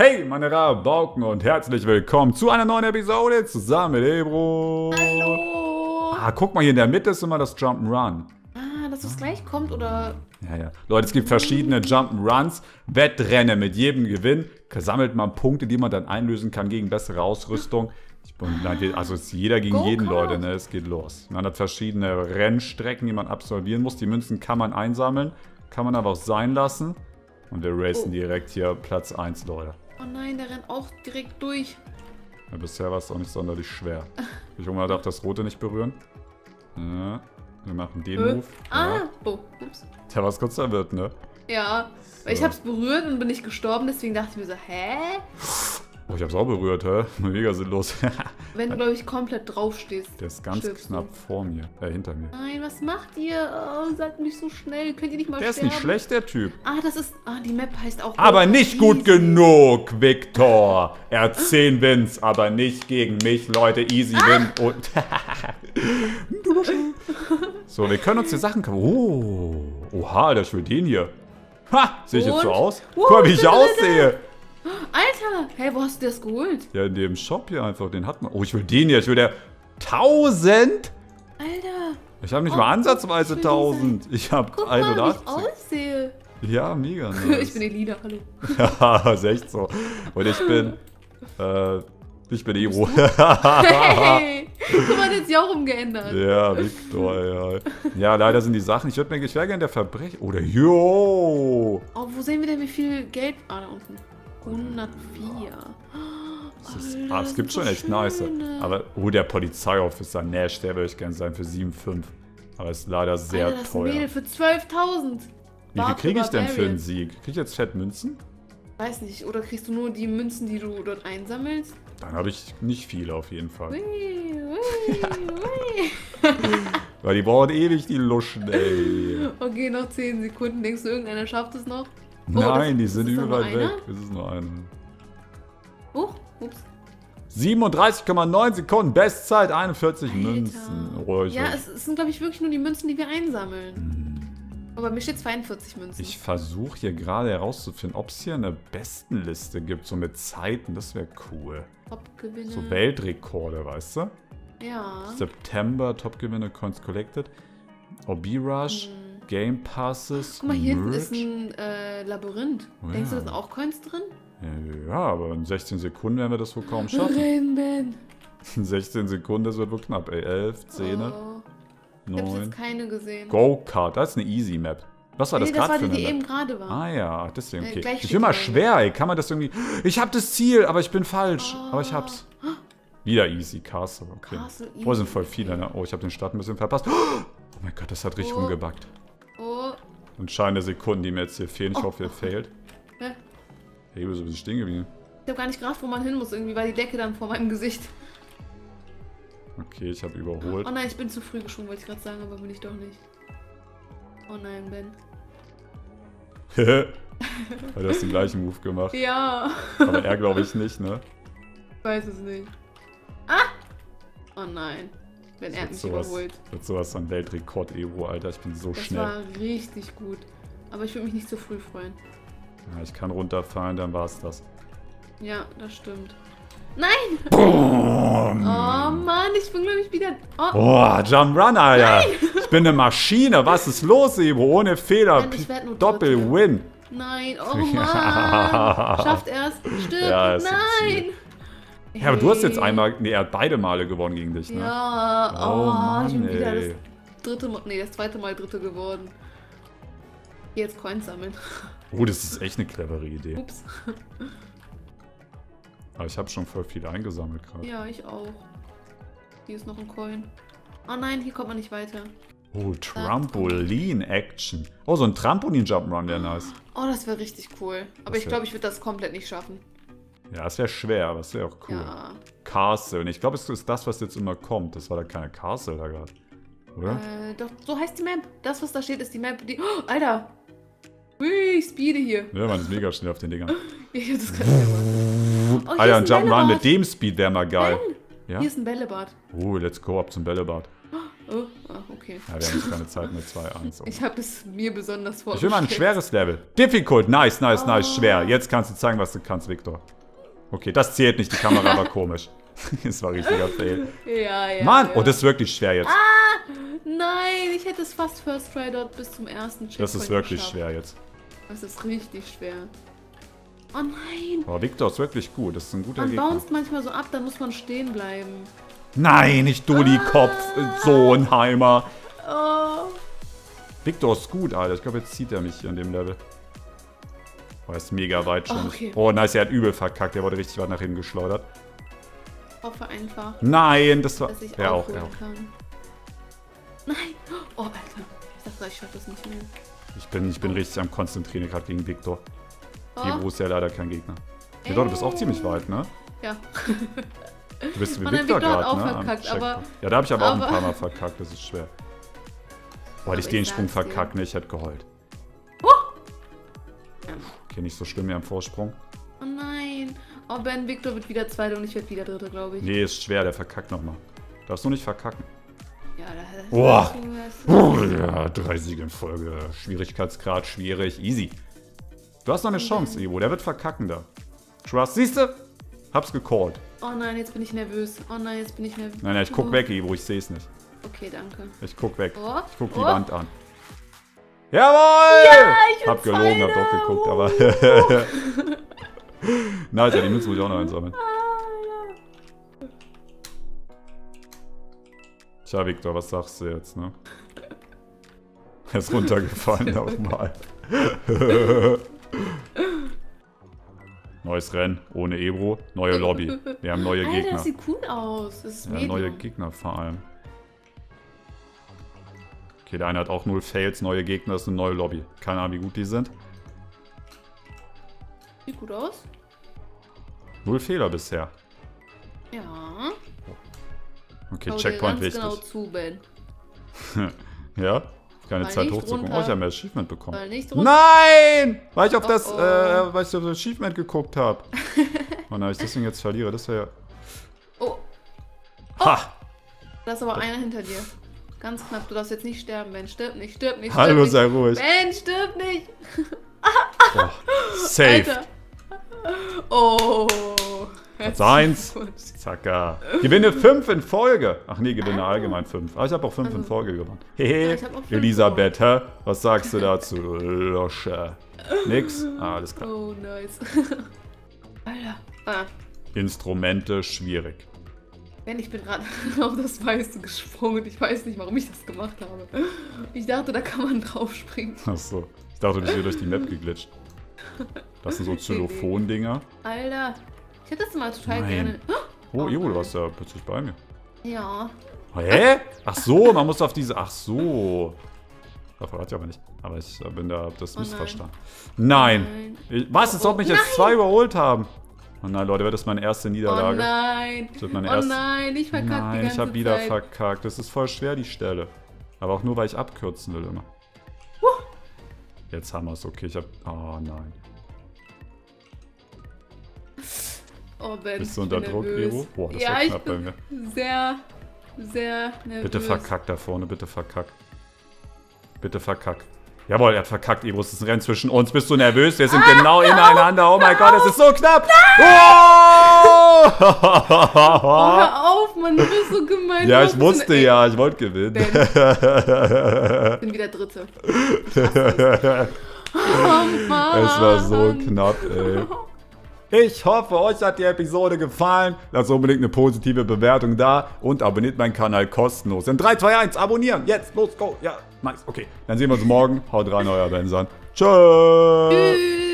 Hey, meine Rabauken und herzlich willkommen zu einer neuen Episode zusammen mit Ebro. Hallo. Ah, guck mal, hier in der Mitte ist immer das Jump'n'Run. Ah, dass es gleich kommt oder... Ja, ja. Leute, es gibt verschiedene Jump'n'Runs, Wettrennen mit jedem Gewinn. Sammelt man Punkte, die man dann einlösen kann gegen bessere Ausrüstung. Ich bin, also es ist jeder gegen Go-Kart. jeden, Leute, ne? Es geht los. Man hat verschiedene Rennstrecken, die man absolvieren muss. Die Münzen kann man einsammeln, kann man aber auch sein lassen. Und wir racen Oh. direkt hier Platz 1, Leute. Oh nein, der rennt auch direkt durch. Ja, bisher war es auch nicht sonderlich schwer. Ich Junge darf das Rote nicht berühren. Ja, wir machen den Äh, Move. Ah, Ja. oh, ups. Der was kurz wird, ne? Ja, weil ich So. hab's berührt und bin nicht gestorben, deswegen dachte ich mir so, hä? Oh, ich hab's auch berührt, hä? Mega sinnlos. Wenn du, glaube ich, komplett drauf stehst. Der ist ganz knapp du. vor mir. Äh, hinter mir. Nein, was macht ihr? Oh, seid nicht so schnell. Könnt ihr nicht mal Der ist sterben? nicht schlecht, der Typ. Ah, das ist... Ah, die Map heißt auch... Aber nicht gut Easy. genug, Victor. Er hat 10 Wins, aber nicht gegen mich, Leute. Easy Ah! Win und. so, wir können uns die Sachen kaufen. Oh, oha, will den hier. Ha, sehe ich jetzt so Und? aus? Wow, Guck mal, wie ich aussehe. Alter, hä, wo hast du das geholt? Ja, in dem Shop hier einfach, den hat man. Oh, ich will den hier. Ich will der 1000. Alter, Ich habe nicht Oh, mal ansatzweise ich will 1000. Ich habe guck mal, wie ich 81. aussehe. Ja, mega nice. Ich bin Elida, hallo. Ja, ist echt so. Und ich bin. Äh, ich bin Ero. Hey, guck mal, der hat sich auch umgeändert. ja, Victor, ja. Ja, leider sind die Sachen. Ich würde mir ich wäre gerne der Verbrecher. Oder yo! Oh, wo sehen wir denn, wie viel Geld... Ah, da unten. 104. Das ist, Alter, ah, das es gibt schon echt nice. Aber, oh, der Polizeiofficer Nash, der würde ich gerne sein für 7,5. Aber ist leider sehr Alter, das teuer. Mädel für 12.000. Wie viel kriege ich denn für einen Sieg? Kriege ich jetzt Fettmünzen? Weiß nicht, oder kriegst du nur die Münzen, die du dort einsammelst? Dann habe ich nicht viele auf jeden Fall. Ui, ui, ui. Weil die brauchen ewig die Luschen, ey. Okay, noch 10 Sekunden. Denkst du, irgendeiner schafft es noch? Oh, das- Nein, die das sind ist doch überall weg. Es ist nur eine. Huch, ups. 37,9 Sekunden, Bestzeit, 41 Alter. Münzen. Ich, Ja, es, es sind, glaube ich, wirklich nur die Münzen, die wir einsammeln. Aber mir steht 42 Münzen. ich versuche hier gerade herauszufinden, ob es hier eine Bestenliste gibt, so mit Zeiten. Das wäre cool. Top-Gewinner. So Weltrekorde, weißt du? Ja. September, Topgewinner, Coins Collected. Obi Rush, Game Passes. Guck mal, hier hinten ist ein äh, Labyrinth. Oh, Denkst du, da sind auch Coins drin? Ja, aber in 16 Sekunden werden wir das wohl kaum schaffen. Rennband. In 16 Sekunden, das wird wohl knapp, ey. 11, 10, Oh, ich habe 9. jetzt keine gesehen. Go-Kart, das ist eine Easy Map. Was war das nee, das gerade war für die, eine die Map? eben gerade war. Ah ja, deswegen, Äh, okay. gleich ich will mal die schwer, ey. Kann man das irgendwie... Ich habe das Ziel, aber ich bin falsch. Oh. Aber ich hab's. Wieder easy, Castle, okay. Castle Oh, sind easy. voll viele, ne? Oh, ich habe den Start ein bisschen verpasst. Oh mein Gott, das hat richtig Oh. rumgebackt. Entscheidende Sekunden, die mir jetzt hier fehlen. Ich Oh. hoffe, ihr failt. hä? Hey, bist du stehen geblieben? Ich habe gar nicht gerafft, wo man hin muss. Irgendwie war die Decke dann vor meinem Gesicht. Okay, ich habe überholt. Oh nein, ich bin zu früh geschwungen, wollte ich gerade sagen, aber bin ich doch nicht. Oh nein, Ben. Weil du hast den gleichen Move gemacht. Ja. Aber er glaube ich nicht, ne? Ich weiß es nicht. Ah! Oh nein. Ben, er mich sowas, überholt. wird sowas an Weltrekord-Ebro, Alter. Ich bin so Das schnell. war richtig gut. Aber ich würde mich nicht zu früh freuen. Ja, ich kann runterfallen, dann war's das. Ja, das stimmt. Nein! Oh Mann, ich bin glaube ich wieder. Oh, Boah, Jump Run, Alter. Ich bin eine Maschine. Was ist los, Ebro? Ohne Fehler. Nein, Doppel-Win. nein, oh Mann! Schafft er's? Stirb! Ja, nein! Ja, aber du hast jetzt einmal. Nee, er hat beide Male gewonnen gegen dich, ne? Ja, oh, Oh Mann, ich bin wieder ey. das dritte Mal, nee, das zweite Mal dritte geworden. Geh Jetzt Coins sammeln. Oh, das ist echt eine clevere Idee. Ups. Aber ich habe schon voll viel eingesammelt gerade. Ja, ich auch. Hier ist noch ein Coin. Oh nein, hier kommt man nicht weiter. Oh, Trampolin-Action. Oh, so ein Trampolin-Jump'n'Run wäre nice. Oh, das wäre richtig cool. Aber Das ich glaube, ich würde das komplett nicht schaffen. Ja, es wäre schwer, aber es wäre auch cool. Ja. Castle. Und ich glaube, es ist das, was jetzt immer kommt. Das war da keine Castle da gerade. Oder? Äh, doch, so heißt die Map. Das, was da steht, ist die Map, die. Oh, Alter! Ui, ich speede hier. Ja, man ist mega schnell auf den Dingern. Ich hab das gerade gemacht. Oh, Alter, ein Bällebad. mit dem Speed wäre mal geil. Ja? Hier ist ein Bällebad. Oh, let's go ab zum Bällebad. Oh, Oh, ah, okay. Ja, wir haben jetzt keine Zeit mit 2-1. So. Ich habe es mir besonders Ich vorgestellt. will mal ein schweres Level. Difficult, nice, nice, nice, Oh. schwer. Jetzt kannst du zeigen, was du kannst, Victor. Okay, das zählt nicht, die Kamera war komisch. das war richtiger Fail. Ja, ja. Mann, ja. oh, das ist wirklich schwer jetzt. Nein, ich hätte es fast First Try dort bis zum ersten Checkpoint Das ist wirklich geschafft. schwer jetzt. Das ist richtig schwer. Oh nein. Aber Victor ist wirklich gut, das ist ein guter Man Gegner. bounced manchmal so ab, dann muss man stehen bleiben. Nein, nicht Dulli-Kopf, Ah. Sohnheimer. Oh. Victor ist gut, Alter. Ich glaube, jetzt zieht er mich hier in dem Level. Oh, er ist mega weit schon. Oh, okay. Oh, nice, er hat übel verkackt. Er wurde richtig weit nach hinten geschleudert. Hoffe einfach, Nein, das war... dass ich Ja, auch, aufholen ja, auch. kann. Nein. Oh, Alter. Ich dachte, ich schaffe das nicht mehr. Ich bin, ich bin richtig am Konzentrieren gerade gegen Victor. Oh. Ebro ist ja leider kein Gegner. Victor, du bist auch ziemlich weit, ne? Ja. Du bist wie der Victor gerade, auch ne? verkackt, aber- Ja, da habe ich aber, auch ein aber- paar Mal verkackt. Das ist schwer. Hätte ich Aber den ich Sprung verkackt, ne? Ich hätte geheult. Okay, nicht so schlimm, wir haben Vorsprung. Oh nein. Oh, Ben Victor wird wieder Zweiter und ich werde wieder Dritter, glaube ich. Nee, ist schwer, der verkackt nochmal. Darfst du nicht verkacken. Ja, da, Boah. Oh, ja, drei Siege in Folge. Schwierigkeitsgrad schwierig, easy. Du hast noch eine Chance, Evo. Der wird verkacken da. Trust, siehst du? Hab's gecallt. Oh nein, jetzt bin ich nervös. Oh nein, jetzt bin ich nervös. Nein, nein, ich guck Oh. weg, Evo. Ich seh's nicht. Okay, danke. Ich guck weg. Oh. Ich guck die Oh. Wand an. Jawohl! Ja, ich Hab gelogen, hab doch geguckt, aber. nice, ja, die Münzen muss ich auch noch einsammeln. Ah, Tja, Victor, was sagst du jetzt, ne? Er ist runtergefallen nochmal. Neues Rennen, ohne Ebro, neue Lobby. Wir haben neue Alter, Gegner. das sieht cool aus. Das ist Ja, neue Gegner vor allem. Okay, der eine hat auch null Fails, neue Gegner, das ist eine neue Lobby. Keine Ahnung, wie gut die sind. Sieht gut aus. Null Fehler bisher. Ja. Okay, Schau dir Checkpoint ganz wichtig. genau zu, Ben. Ja? Keine Zeit hochzugucken. Oh, ich habe mehr Achievement bekommen. Nein! Weil ich auf Oh, das, oh. Äh, weil ich auf das Achievement geguckt habe. Und wenn ich deswegen jetzt verliere, das wäre Oh, ja. Ha! da ist aber einer hinter dir. Ganz knapp. Du darfst jetzt nicht sterben, Ben. Stirb nicht, stirb nicht. Stirb Hallo, nicht. sei ruhig. Ben, stirb nicht. Boah. Safe. Alter. Oh. Platz eins. Glückwunsch. Zacka. Gewinne 5 in Folge. Ach nee, gewinne allgemein 5. Aber ich habe auch 5 in Also. Folge gewonnen. Hehe. Ja, Elisabeth, hä? Was sagst du dazu? Losche. Nix? Ah, alles klar. Oh, nice. Alter. Ah. Instrumente schwierig. Ben, ich bin gerade auf das Weiße gesprungen. Ich weiß nicht, warum ich das gemacht habe. Ich dachte, da kann man draufspringen. Achso. Ich dachte, du bist hier durch die Map geglitscht. Das sind so Xylophon-Dinger. Alter. Ich hätte das mal total Nein. gerne. Oh, Oh Ivo, du nein. warst ja plötzlich bei mir. Ja. Hä? Ach so, man muss auf diese. Ach so. Da verrate ich aber nicht. Aber ich bin da das Oh nein. missverstanden. Nein. Nein. Ich, was? Als ob mich jetzt zwei überholt haben. Oh nein, Leute, wird das meine erste Oh Niederlage? nein. Das wird meine Oh erste. nein, ich verkacke die Nein, ganze ich habe wieder Zeit. verkackt. Das ist voll schwer, die Stelle. Aber auch nur, weil ich abkürzen will immer. Jetzt haben wir es. Okay, ich hab. Oh nein. Oh, Ben, Bist du unter Druck, nervös. Evo? Boah, das ja, war knapp bei mir. sehr, sehr nervös. Bitte verkack da vorne, bitte verkack. Bitte verkack. Jawohl, er hat verkackt, Ebro. Es ist ein Rennen zwischen uns. Bist du nervös? Wir sind genau ineinander. Oh mein Gott, es ist so knapp. Oh, Oh! hör auf, Mann, du bist so gemein. Ja, ich eine- ja, ich wollte gewinnen. Ich bin wieder Dritte. Oh, Mann. Es war so knapp, ey. Ich hoffe, euch hat die Episode gefallen. Lasst unbedingt eine positive Bewertung da und abonniert meinen Kanal kostenlos. In 3, 2, 1, abonnieren. Jetzt, los, go. Ja, nice. Okay, dann sehen wir uns morgen. Haut rein, euer Benson. Tschüss. Tschüss.